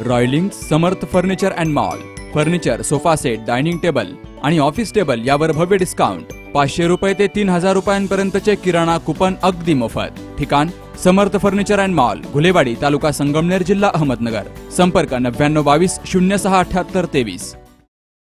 रॉयलिंग Samarth furniture and mall. Furniture sofa set dining table आणि office table यावर भव्य discount पाचशे रुपये ते तीन हजार रुपयांपर्यंतचे किराणा कुपन अगदी मोफत. ठिकाण Samarth furniture and mall Ghulewadi taluka Sangamner जिल्हा अहमदनगर. संपर्क नव्याण्णव बावीस शून्य सहा अठ्याहत्तर तेवीस.